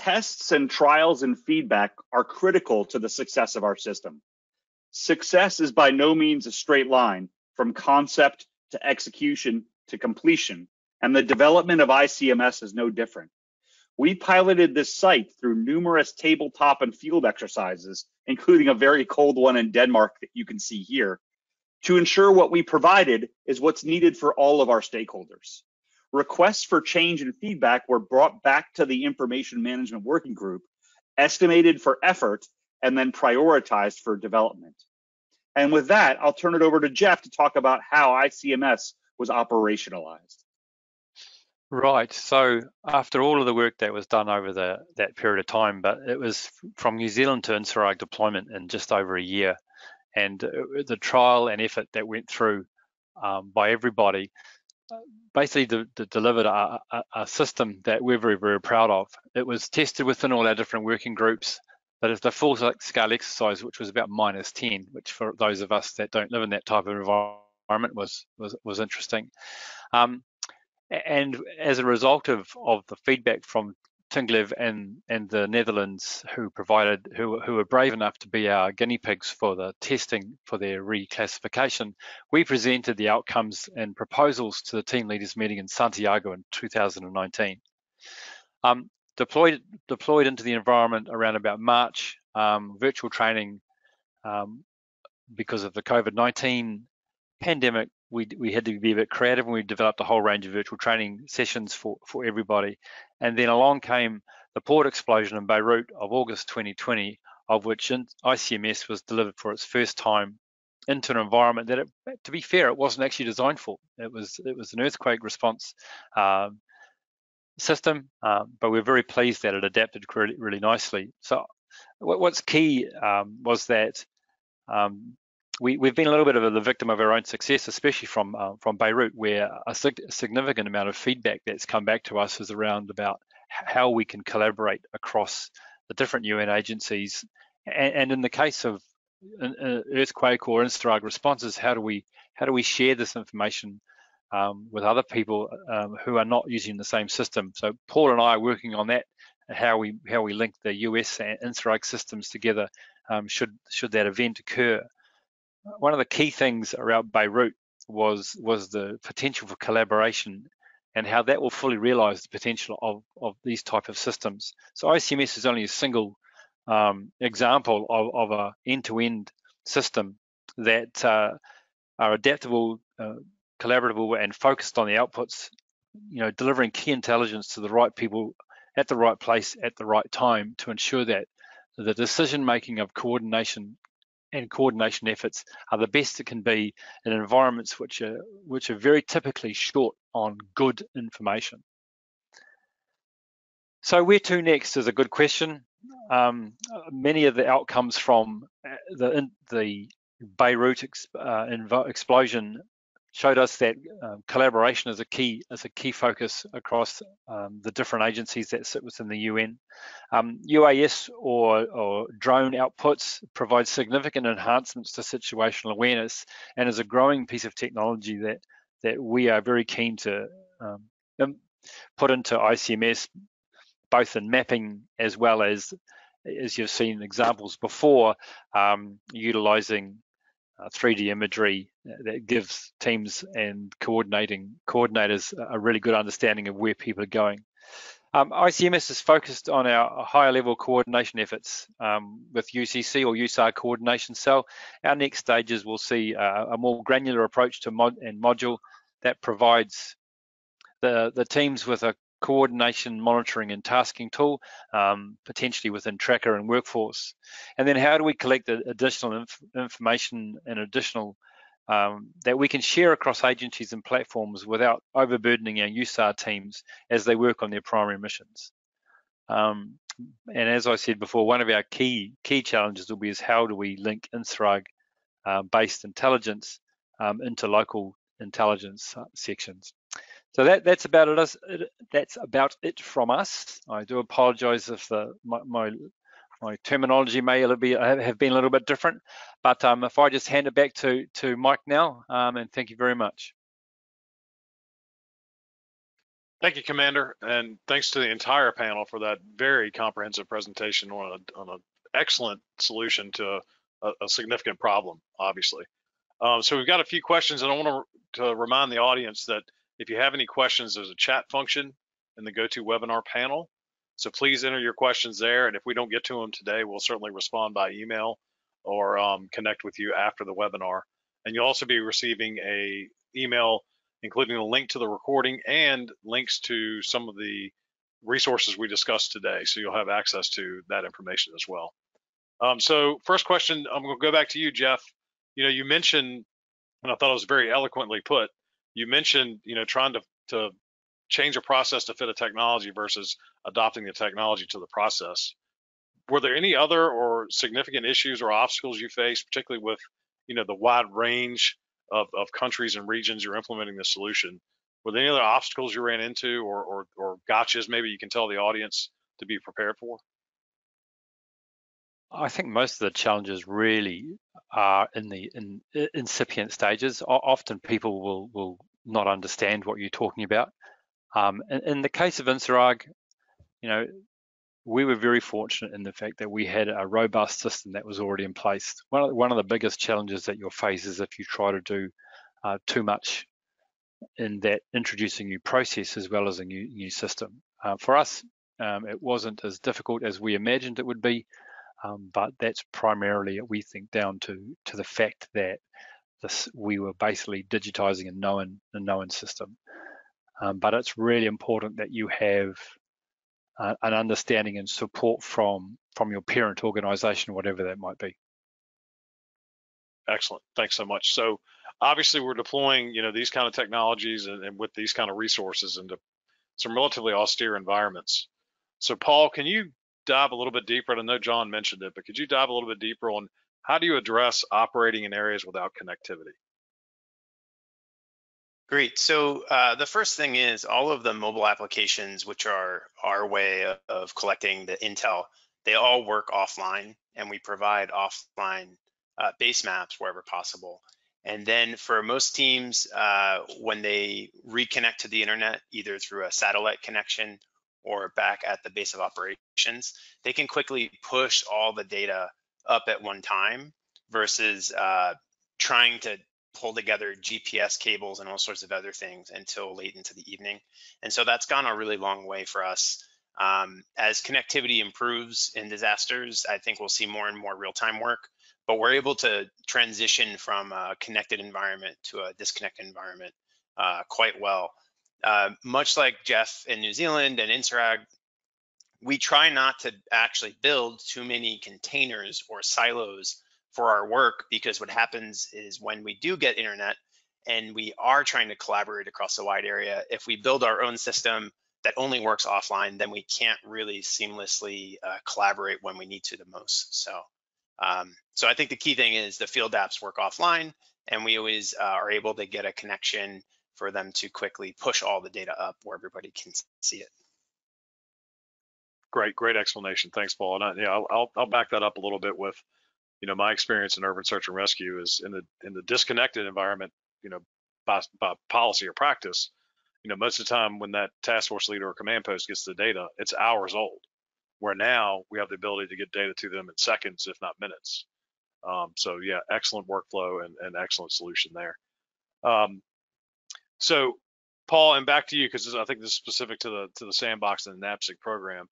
Tests and trials and feedback are critical to the success of our system. Success is by no means a straight line from concept to execution to completion, and the development of ICMS is no different. We piloted this site through numerous tabletop and field exercises, including a very cold one in Denmark that you can see here, to ensure what we provided is what's needed for all of our stakeholders. Requests for change and feedback were brought back to the Information Management Working Group, estimated for effort, and then prioritized for development. And with that, I'll turn it over to Jeff to talk about how ICMS was operationalized. Right. So after all of the work that was done over the that period of time, but it was from New Zealand to INSARAG deployment in just over a year, and uh, the trial and effort that went through um, by everybody basically de de delivered a, a, a, system that we're very very proud of. It was tested within all our different working groups, but it's the full scale exercise, which was about minus 10, which for those of us that don't live in that type of environment was was was interesting. Um, and as a result of, of the feedback from Tinglev and, and the Netherlands who provided, who, who were brave enough to be our guinea pigs for the testing for their reclassification, we presented the outcomes and proposals to the team leaders meeting in Santiago in 2019. Um, deployed, deployed into the environment around about March, um, virtual training um, because of the COVID-19 pandemic we, we had to be a bit creative and we developed a whole range of virtual training sessions for, for everybody. And then along came the port explosion in Beirut of August 2020, of which ICMS was delivered for its first time into an environment that, it, to be fair, it wasn't actually designed for. It was it was an earthquake response um, system, um, but we're very pleased that it adapted really, really nicely. So what, what's key um, was that um, we, have been a little bit of a, the victim of our own success, especially from uh, from Beirut, where a sig significant amount of feedback that's come back to us is around about how we can collaborate across the different UN agencies. And, and in the case of an, an earthquake or INSARAG responses, how do we how do we share this information um, with other people um, who are not using the same system? So Paul and I are working on that, how we how we link the US and INSARAG systems together um, should should that event occur one of the key things around Beirut was was the potential for collaboration and how that will fully realize the potential of, of these type of systems. So ICMS is only a single um, example of, of a end-to-end system that uh, are adaptable, uh, collaborative, and focused on the outputs. You know, delivering key intelligence to the right people at the right place at the right time to ensure that the decision making of coordination and coordination efforts are the best it can be in environments which are which are very typically short on good information. So where to next is a good question. Um, many of the outcomes from uh, the the Beirut uh, explosion showed us that um, collaboration is a key is a key focus across um, the different agencies that sit within the UN. Um, UAS or, or, drone outputs provide significant enhancements to situational awareness and is a growing piece of technology that that we are very keen to um, put into ICMS, both in mapping as well as as you've seen examples before, um, utilizing uh, 3D imagery that gives teams and coordinating coordinators a really good understanding of where people are going. Um, ICMS is focused on our higher level coordination efforts um, with UCC or USAR coordination So Our next stages will see uh, a more granular approach to mod and module that provides the, the teams with a coordination, monitoring, and tasking tool, um, potentially within Tracker and Workforce. And then how do we collect the additional inf information and additional um, that we can share across agencies and platforms without overburdening our USAR teams as they work on their primary missions. Um, and as I said before, one of our key key challenges will be is how do we link INSARAG uh, based intelligence um, into local intelligence uh, sections. So that that's about it. That's about it from us. I do apologise if the my, my, my terminology may be have been a little bit different, but um, if I just hand it back to to Mike now, um, and thank you very much. Thank you, Commander, and thanks to the entire panel for that very comprehensive presentation on a, on an excellent solution to a, a significant problem, obviously. Um, so we've got a few questions, and I want to, to remind the audience that if you have any questions, there's a chat function in the GoToWebinar panel. So please enter your questions there, and if we don't get to them today, we'll certainly respond by email or um, connect with you after the webinar. And you'll also be receiving a email including a link to the recording and links to some of the resources we discussed today. So you'll have access to that information as well. Um, so first question, I'm going to go back to you, Jeff. You know, you mentioned, and I thought it was very eloquently put. You mentioned, you know, trying to to change a process to fit a technology versus adopting the technology to the process. Were there any other or significant issues or obstacles you faced, particularly with, you know, the wide range of, of countries and regions you're implementing the solution. Were there any other obstacles you ran into or, or, or gotchas maybe you can tell the audience to be prepared for? I think most of the challenges really are in the in, incipient stages. Often people will will not understand what you're talking about. Um, in, in, the case of INSARAG, you know, we were very fortunate in the fact that we had a robust system that was already in place. One of, one of the biggest challenges that you'll face is if you try to do uh, too much in that introducing new process as well as a new, new system. Uh, for us, um, it wasn't as difficult as we imagined it would be, um, but that's primarily, we think, down to, to the fact that this, we were basically digitizing a known, a known system. Um, but it's really important that you have uh, an understanding and support from from your parent organization, whatever that might be. Excellent. Thanks so much. So obviously we're deploying, you know, these kind of technologies and, and with these kind of resources into some relatively austere environments. So Paul, can you dive a little bit deeper? I know John mentioned it, but could you dive a little bit deeper on how do you address operating in areas without connectivity? Great. So uh, the first thing is all of the mobile applications, which are our way of collecting the intel, they all work offline, and we provide offline uh, base maps wherever possible. And then for most teams, uh, when they reconnect to the internet, either through a satellite connection or back at the base of operations, they can quickly push all the data up at one time versus uh, trying to pull together GPS cables and all sorts of other things until late into the evening. And so that's gone a really long way for us. Um, as connectivity improves in disasters, I think we'll see more and more real-time work, but we're able to transition from a connected environment to a disconnected environment uh, quite well. Uh, much like Jeff in New Zealand and INSARAG, we try not to actually build too many containers or silos for our work because what happens is when we do get internet and we are trying to collaborate across a wide area, if we build our own system that only works offline, then we can't really seamlessly uh, collaborate when we need to the most. So, um, so I think the key thing is the field apps work offline, and we always uh, are able to get a connection for them to quickly push all the data up where everybody can see it. Great, great explanation. Thanks, Paul. And I, yeah, I'll, I'll, back that up a little bit with you know, my experience in urban search and rescue is in the in the disconnected environment, you know, by, by policy or practice, you know, most of the time when that task force leader or command post gets the data, it's hours old. Where now we have the ability to get data to them in seconds, if not minutes. Um, so yeah, excellent workflow and, and excellent solution there. Um, so Paul, and back to you because I think this is specific to the to the sandbox and the NAPSG program.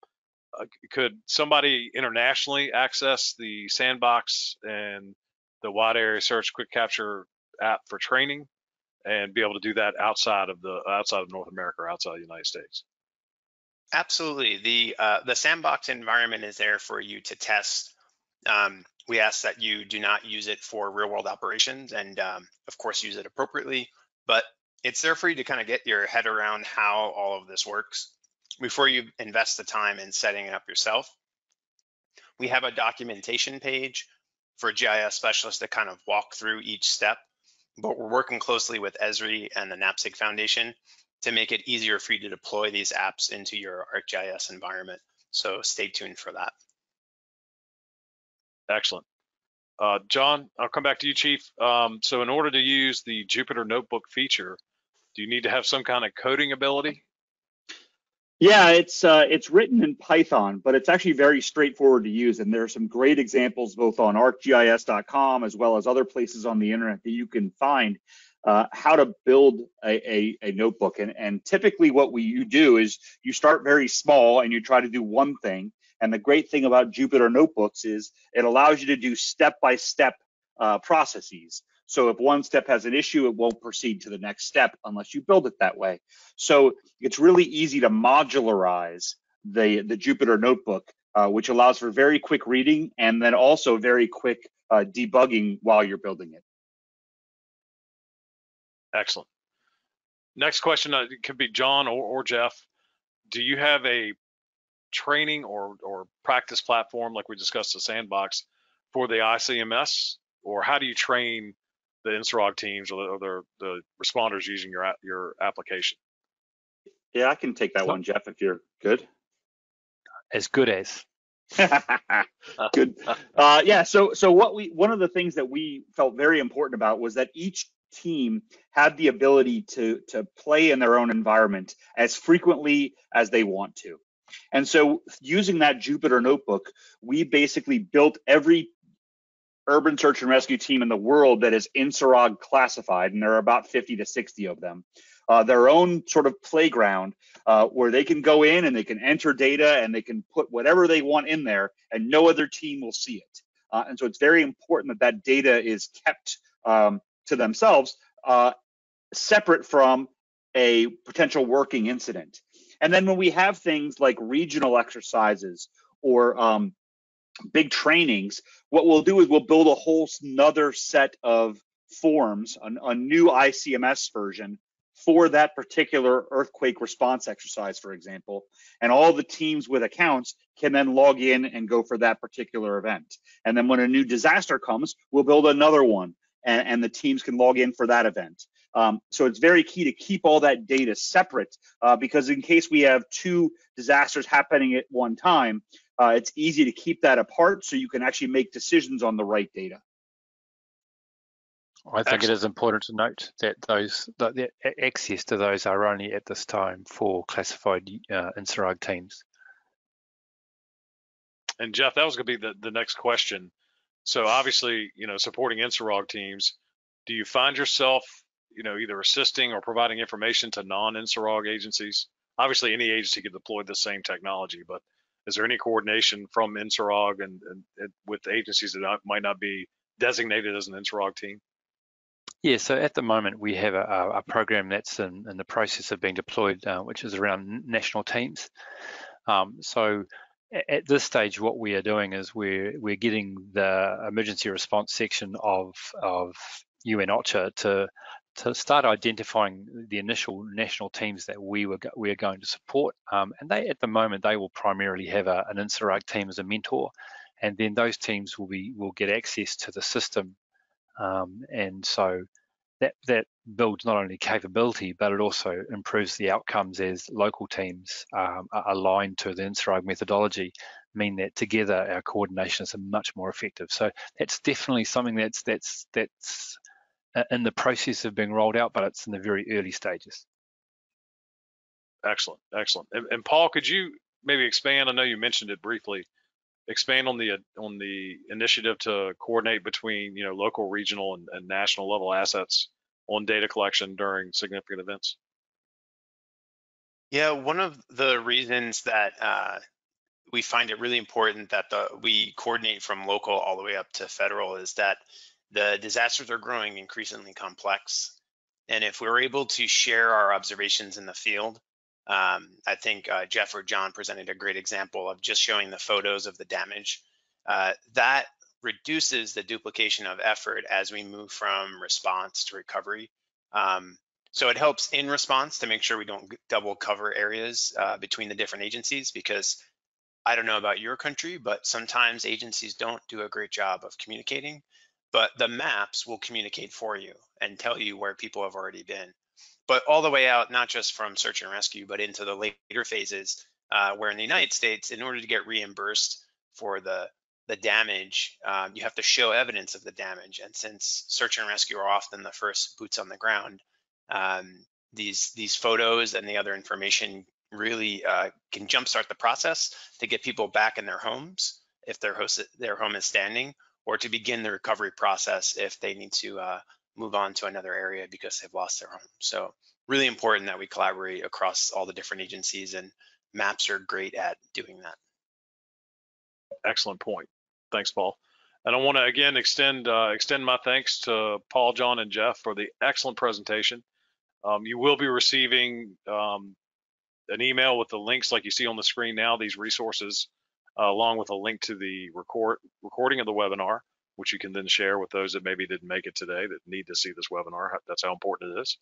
Uh, could somebody internationally access the sandbox and the wide area search quick capture app for training and be able to do that outside of the outside of North America or outside the United States? Absolutely. The uh, the sandbox environment is there for you to test. Um, we ask that you do not use it for real world operations and um, of course use it appropriately, but it's there for you to kind of get your head around how all of this works before you invest the time in setting it up yourself. we have a documentation page for GIS specialists to kind of walk through each step, but we're working closely with Esri and the NAPSG Foundation to make it easier for you to deploy these apps into your ArcGIS environment. So stay tuned for that. Excellent. Uh, John, I'll come back to you, Chief. Um, so in order to use the Jupyter Notebook feature, do you need to have some kind of coding ability? Yeah, it's uh, it's written in Python, but it's actually very straightforward to use. And there are some great examples both on ArcGIS.com as well as other places on the internet that you can find uh, how to build a, a, a notebook. And, and typically what we you do is you start very small and you try to do one thing. And the great thing about Jupyter Notebooks is it allows you to do step-by-step uh, processes. So if one step has an issue, it won't proceed to the next step unless you build it that way. So it's really easy to modularize the, the Jupyter Notebook, uh, which allows for very quick reading and then also very quick uh, debugging while you're building it. Excellent. Next question uh, could be John or, or Jeff. Do you have a training or, or practice platform like we discussed the sandbox for the ICMS or how do you train the INSARAG teams or the, or the, the responders using your your application? Yeah, I can take that one, Jeff, if you're good. As good as. (laughs) good. Uh, yeah. So, so what we one of the things that we felt very important about was that each team had the ability to to play in their own environment as frequently as they want to. And so, using that Jupyter notebook, we basically built every urban search and rescue team in the world that is INSARAG classified, and there are about 50 to 60 of them. Uh, their own sort of playground uh, where they can go in and they can enter data and they can put whatever they want in there, and no other team will see it. Uh, and so it's very important that that data is kept um, to themselves, uh, separate from a potential working incident. And then when we have things like regional exercises or um, big trainings, what we'll do is we'll build a whole another set of forms, a, a new ICMS version for that particular earthquake response exercise, for example. And all the teams with accounts can then log in and go for that particular event. And then when a new disaster comes, we'll build another one and, and the teams can log in for that event. Um, so it's very key to keep all that data separate uh, because in case we have two disasters happening at one time, uh, it's easy to keep that apart so you can actually make decisions on the right data. I think Excellent. it is important to note that those that the access to those are only at this time for classified uh, INSARAG teams. And Jeff, that was going to be the, the next question. So obviously, you know, supporting INSARAG teams, do you find yourself, you know, either assisting or providing information to non-INSARAG agencies? Obviously, any agency could deploy the same technology, but is there any coordination from INSARAG and, and, and with agencies that might not be designated as an INSARAG team? Yeah, so at the moment we have a, a program that's in, in, the process of being deployed, uh, which is around national teams. Um, so at this stage, what we are doing is we're we're getting the emergency response section of of UN OCHA to to start identifying the initial national teams that we were we are going to support. Um, and they at the moment they will primarily have a, an INSARAG team as a mentor, and then those teams will be will get access to the system, um, and so that that builds not only capability but it also improves the outcomes as local teams um, are aligned to the INSARAG methodology mean that together our coordination is much more effective. So that's definitely something that's that's that's in the process of being rolled out, but it's in the very early stages. Excellent, excellent. And, and Paul, could you maybe expand? I know you mentioned it briefly. Expand on the on the initiative to coordinate between you know local, regional, and, and national level assets on data collection during significant events. Yeah, one of the reasons that uh, we find it really important that the, we coordinate from local all the way up to federal is that the disasters are growing increasingly complex. And if we're able to share our observations in the field, um, I think uh, Jeff or John presented a great example of just showing the photos of the damage. Uh, that reduces the duplication of effort as we move from response to recovery. Um, so it helps in response to make sure we don't double cover areas uh, between the different agencies because I don't know about your country, but sometimes agencies don't do a great job of communicating. But the maps will communicate for you and tell you where people have already been. But all the way out, not just from search and rescue, but into the later phases, uh, where in the United States, in order to get reimbursed for the the damage, um, you have to show evidence of the damage. And since search and rescue are often the first boots on the ground, um, these these photos and the other information really uh, can jumpstart the process to get people back in their homes if their host their home is standing, or to begin the recovery process if they need to uh, move on to another area because they've lost their home. So really important that we collaborate across all the different agencies, and maps are great at doing that. Excellent point. Thanks, Paul. And I want to again extend uh, extend my thanks to Paul, John, and Jeff for the excellent presentation. Um, you will be receiving um, an email with the links like you see on the screen now, these resources, along with a link to the record recording of the webinar, which you can then share with those that maybe didn't make it today that need to see this webinar. That's how important it is.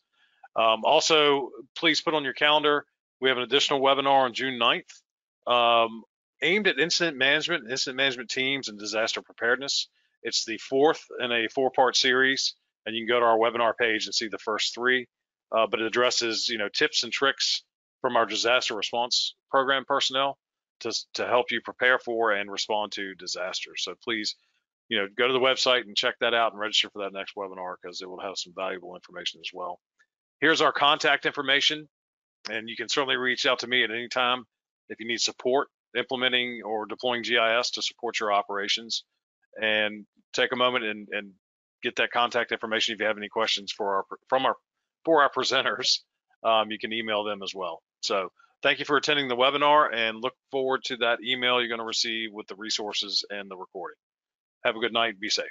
Um, also, please put on your calendar, we have an additional webinar on June 9th um, aimed at incident management, incident management teams, and disaster preparedness. It's the fourth in a four-part series, and you can go to our webinar page and see the first three. Uh, but it addresses, you know, tips and tricks from our disaster response program personnel to to help you prepare for and respond to disasters. So please, you know, go to the website and check that out and register for that next webinar because it will have some valuable information as well. Here's our contact information, and you can certainly reach out to me at any time if you need support implementing or deploying GIS to support your operations. And take a moment and, and get that contact information if you have any questions for our from our for our presenters. Um, you can email them as well. So thank you for attending the webinar and look forward to that email you're going to receive with the resources and the recording. Have a good night. Be safe.